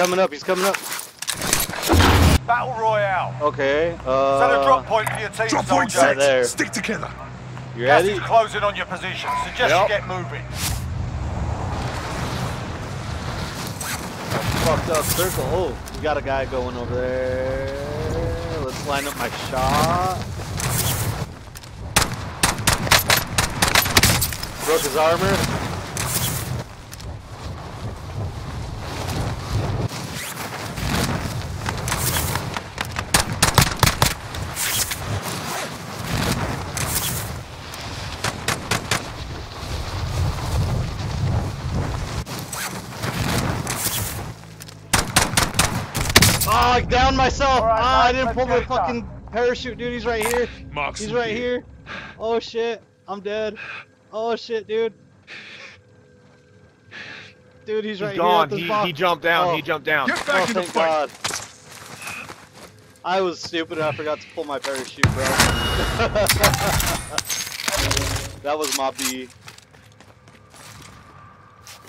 coming up. He's coming up. Battle Royale. Okay. Set a drop Uh, point for your team, Drop point soldier. Right there. Stick together. you Gas ready? is closing on your position. Suggest Yep. you get moving. Fucked up circle. Oh, we got a guy going over there. Let's line up my shot. Broke his armor. I downed myself. All right, ah, I didn't pull get the it fucking parachute, dude. He's right here. Marks He's right here. Oh shit, I'm dead. Oh shit, dude. Dude, he's right He's gone. here. at He, he jumped down. Oh. He jumped down. Get Oh, back in the thank fight. God. I was stupid. and I forgot to pull my parachute, bro. that was my B.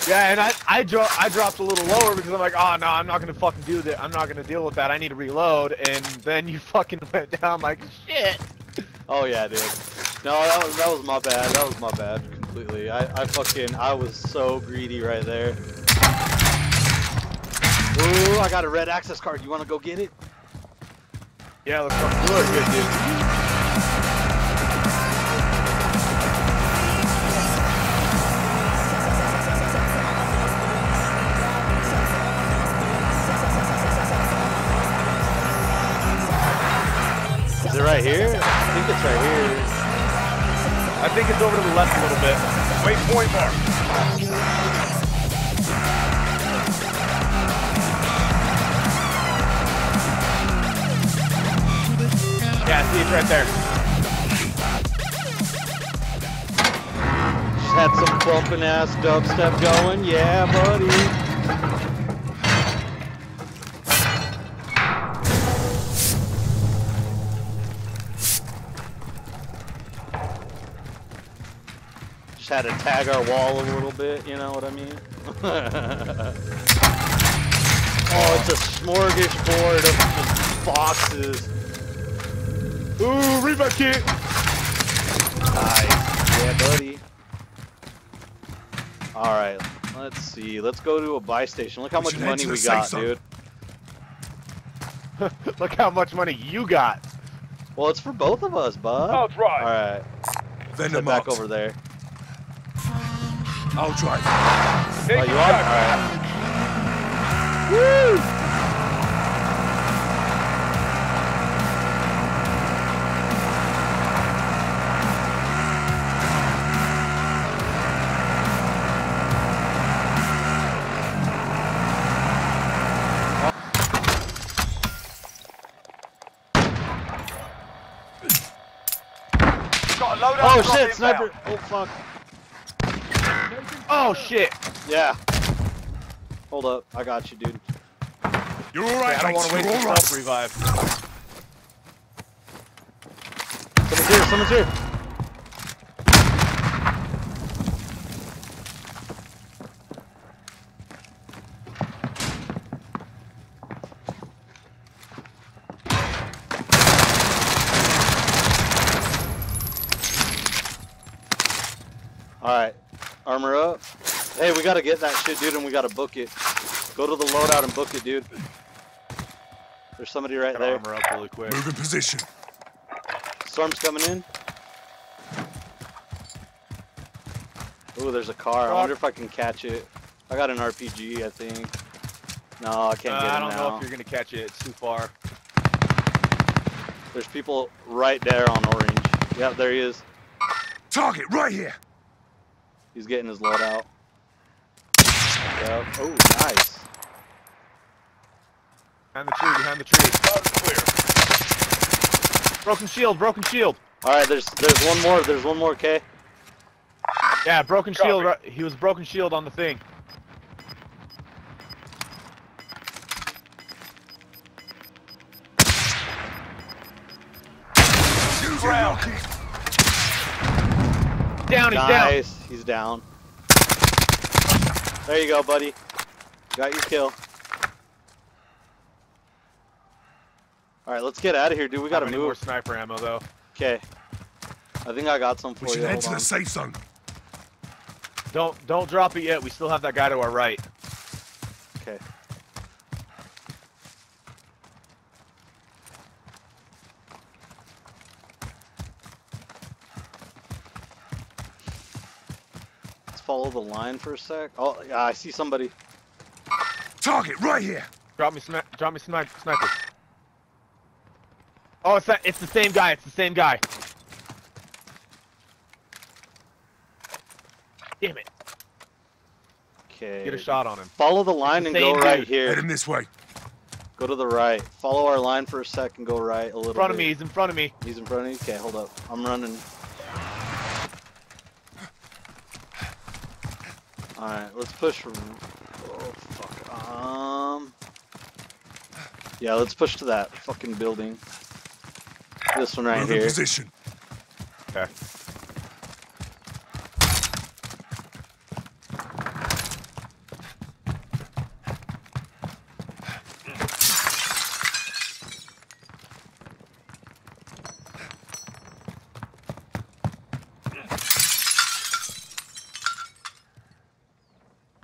Yeah, and I I, dro- I dropped a little lower because I'm like, oh no, I'm not gonna fucking do that. I'm not gonna deal with that. I need to reload. And then you fucking went down I'm like shit. Oh yeah, dude. No, that was that was my bad. That was my bad completely. I I fucking I was so greedy right there. Ooh, I got a red access card. You want to go get it? Yeah, let's fucking do it, good dude. Think it's right here. I think it's over to the left a little bit. Waypoint mark. Yeah, see it's right there. Just had some bumping ass dubstep going. Yeah, buddy. Had to tag our wall a little bit, you know what I mean? oh, it's a smorgasbord of just boxes. Ooh, revive kit. Nice. Yeah, buddy. Alright, let's see. Let's go to a buy station. Look how We much money we got, zone. dude. Look how much money you got. Well, it's for both of us, bud. That's right. Alright, Send head back marked. over there. I'll drive. Oh, you are? Got a loadout Oh shit, sniper! Oh fuck. Oh shit. Yeah. Hold up, I got you, dude. You're all right, I don't want to waste your self revive. Someone's here, someone's here. Alright, armor up. Hey, we gotta get that shit, dude, and we gotta book it. Go to the loadout and book it, dude. There's somebody right Gotta there. armor up really quick. Move in position. Storm's coming in. Ooh, there's a car. I wonder if I can catch it. I got an RPG, I think. No, I can't Uh, get it I don't now. know if you're gonna catch it. It's too far. There's people right there on orange. Yep, there he is. Target right here. He's getting his load out. Yep. Oh, nice. Behind the tree. Behind the tree. Broken shield. Broken shield. All right, there's there's one more. There's one more. Okay. Yeah, broken shield. Copy. right- He was broken shield on the thing. Use your Ground. rocket. Down. He's down. He's down. There you go, buddy. Got your kill. Alright, let's get out of here, dude. We gotta move. more sniper ammo, though. Okay. I think I got some for we you. We should head to the safe zone. Don't, don't drop it yet. We still have that guy to our right. Okay. Follow the line for a sec. Oh, yeah, I see somebody. Target right here. Drop me sni- drop me sni- sniper. Oh, it's that. It's the same guy. It's the same guy. Damn it! Okay. Get a shot on him. Follow the line the and go same right dude. Head him this way. Go to the right. Follow our line for a sec and go right a little In front of me. He's in front of me. He's in front of me. Okay, hold up. I'm running. Alright, let's push from... Oh, fuck. Um... Yeah, let's push to that fucking building. This one right Move here. position. Okay.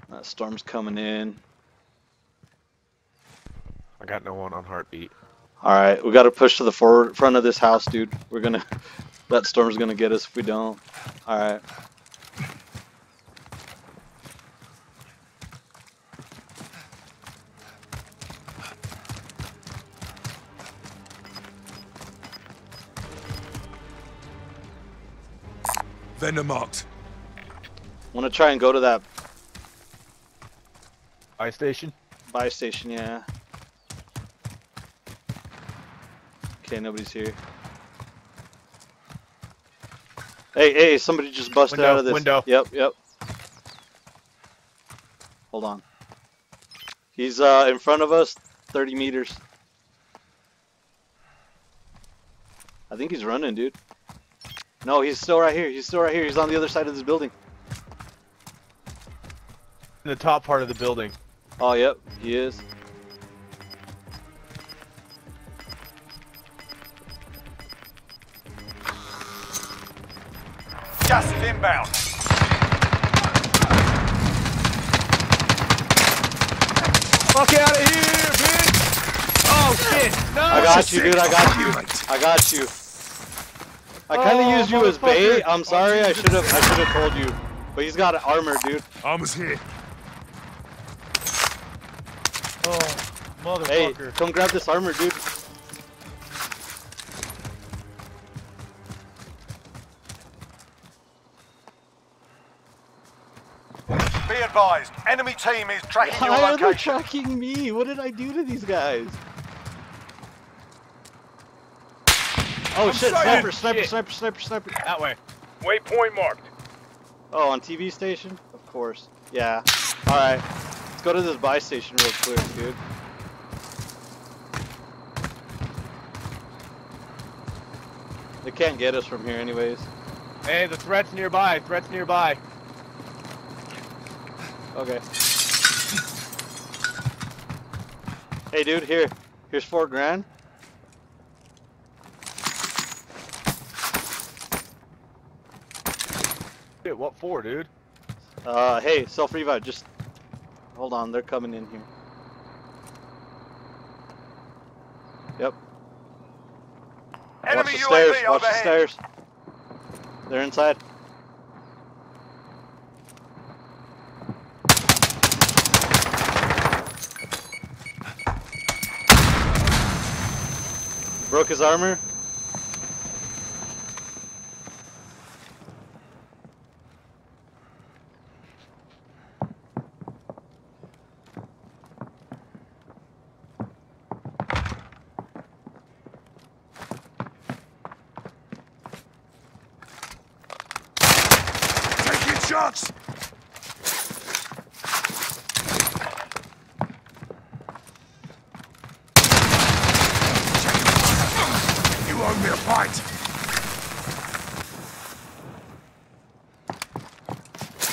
That storm's coming in. I got no one on heartbeat. Alright, we gotta push to the forward front of this house, dude. We're gonna... That storm's gonna get us if we don't. Alright. Vendor marked. wanna try and go to that Buy station. buy station, yeah. Okay, nobody's here. Hey, hey, somebody just busted Window, out of this. window. Yep, yep. Hold on. He's uh in front of us, 30 meters. I think he's running, dude. No, he's still right here. He's still right here. He's on the other side of this building. In the top part of the building. Oh, yep, he is. Gas is inbound. Fuck out of here, bitch! Oh shit! No! I got you, dude. I got you. I got you. I kind of Oh, used you as bait. I'm sorry. I should have. I should have told you. But he's got armor, dude. Armor's here. Oh, Hey, come grab this armor, dude. Be advised, enemy team is tracking your location. Why are they tracking me? What did I do to these guys? Oh shit! sorry. Sniper! Sniper! Shit. Sniper! Sniper! Sniper! That way. Waypoint marked. Oh, on TV station? Of course. Yeah. All right. Let's go to this buy station real quick, dude. They can't get us from here, anyways. Hey, the threat's nearby. Threat's nearby. Okay. Hey, dude, here. Here's four grand. Shit, what for, dude? Uh, hey, self revive. Just hold on. They're coming in here. Yep. Enemy watch the UAV stairs. Watch the stairs. They're inside. Broke his armor. Shots. You owe me a fight.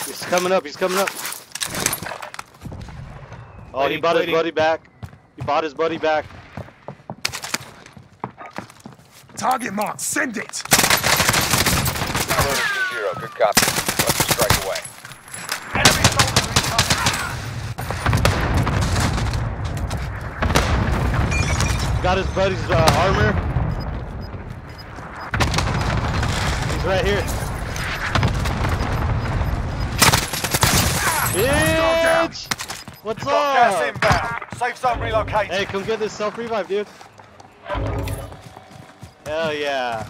He's coming up. He's coming up. Oh, he bought waiting. his buddy back. He bought his buddy back. Target mark, Send it. 2-0, good copy. Strike away. Enemy soldier incoming. Got his buddy's uh, armor. He's right here. Bitch! What's Got gas up? inbound. Safe zone relocated. Hey, come get this self revive, dude. Hell yeah.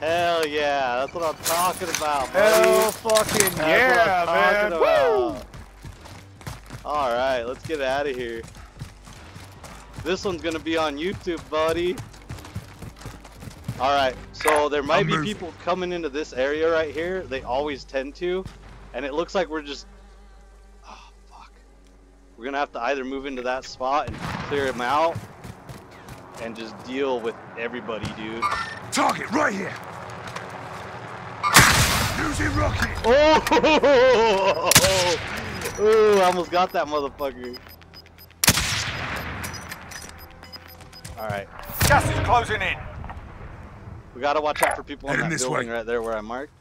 Hell yeah. That's what I'm talking about, buddy. Hell fucking That's yeah, what I'm man. talking Woo! All right, let's get out of here. This one's gonna be on YouTube, buddy. All right, so there might I'm be moving. people coming into this area right here. They always tend to, and it looks like we're just. Oh fuck. We're gonna have to either move into that spot and clear them out, and just deal with everybody, dude. Target right here. Using rocket. Oh! Ooh, I almost got that motherfucker. Alright. Gas is closing in. We gotta watch out for people in that this building way. right there where I marked.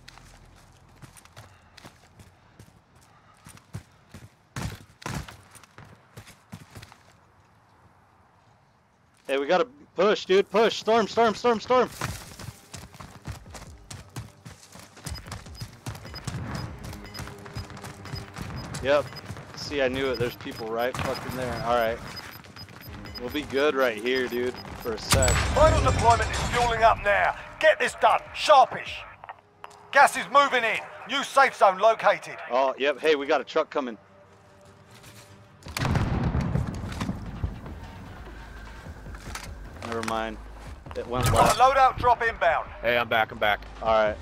Hey, we gotta push, dude. Push. Storm, storm, storm, storm. Yep. See, I knew it. There's people right fucking there. Alright. We'll be good right here, dude, for a sec. Final deployment is fueling up now. Get this done. Sharpish. Gas is moving in. New safe zone located. Oh, yep. Hey, we got a truck coming. Never mind. It went Got left. a loadout drop inbound. Hey, I'm back. I'm back. Alright.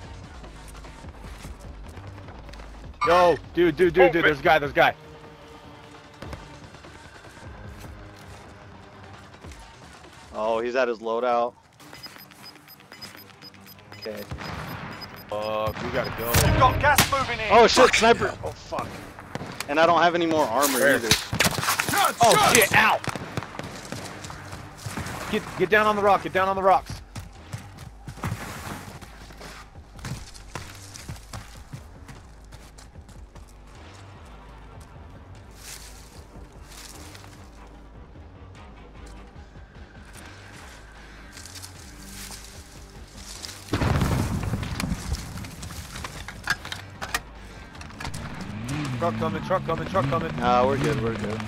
Yo, dude, dude, dude, dude. There's a guy. There's a guy. Oh, he's at his loadout. Okay. Fuck, we gotta go. Got gas moving in. Oh shit, sniper! Oh fuck. And I don't have any more armor Where? either. Shots, Oh shots. shit! Ow! Get get down on the rock. Get down on the rocks. Truck coming, truck coming, truck coming. Nah, we're good, we're good.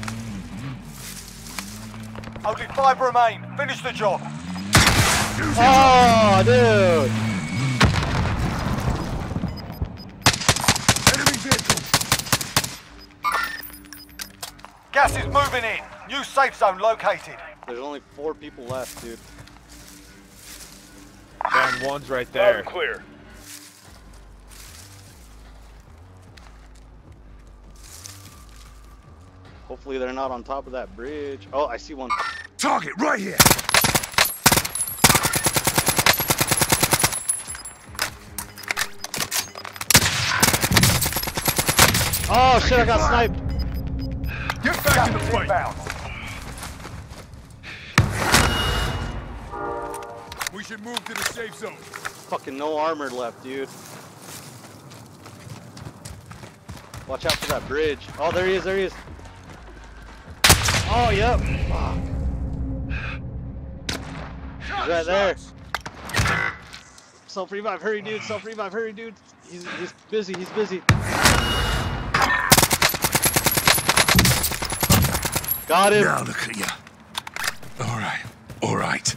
Only five remain. Finish the job. Oh, dude! Enemy vehicle. Gas is moving in. New safe zone located. There's only four people left, dude. And one's right there. clear. Hopefully they're not on top of that bridge. Oh, I see one. Target right here. Oh shit, I got sniped! Get back Gas in the is fight. inbound. We should move to the safe zone. Fucking no armor left, dude. Watch out for that bridge. Oh, there he is, there he is. Oh, yep. Fuck. He's right there. Self revive, hurry, dude. Self revive, hurry, dude. He's, he's busy, he's busy. Got him. Now look at you. All right, all right.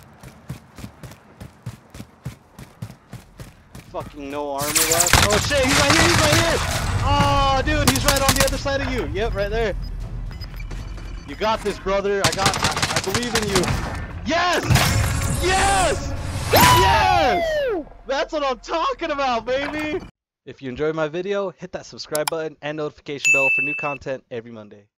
Fucking no armor left. Oh shit, he's right here, he's right here! Oh dude, he's right on the other side of you. Yep, right there. You got this, brother. I got I, I believe in you. Yes! Yes! Yes! That's what I'm talking about, baby! If you enjoyed my video, hit that subscribe button and notification bell for new content every Monday.